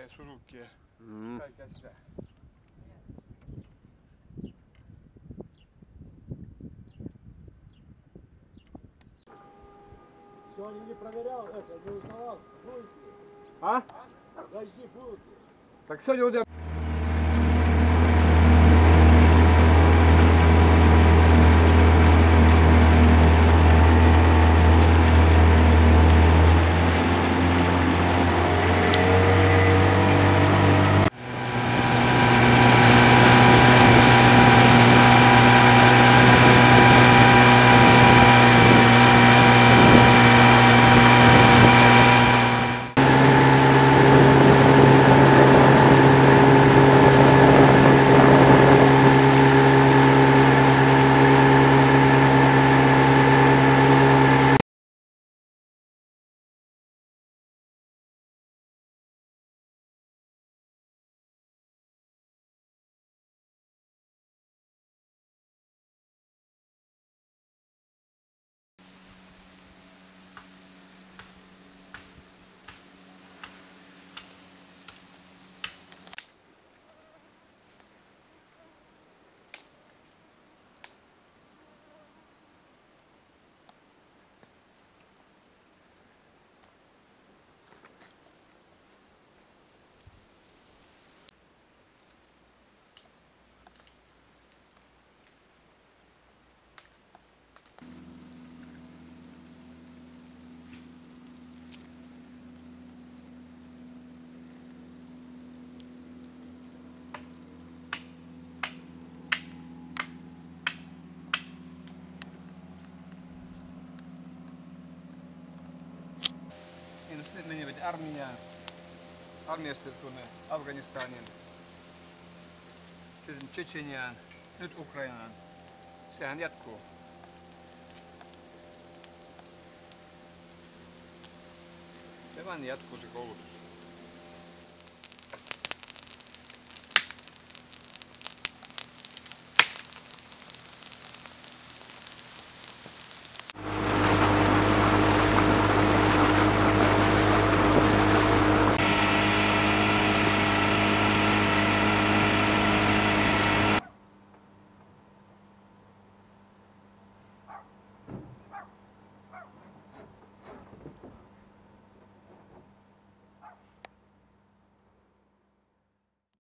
ja Suzuki ja Mm. kaikkea sitä. Сегодня не проверял это, не узнавал, будут ли. А? Дожди будут. Так сьогодні буде. Niin, sitten menivät armeijaan. Armeijasta tuonne Afganistaniin. Sitten Tsetseniaan. Nyt Ukrainaan. Sehän jatkuu. Se vaan jatkuu se koulutus.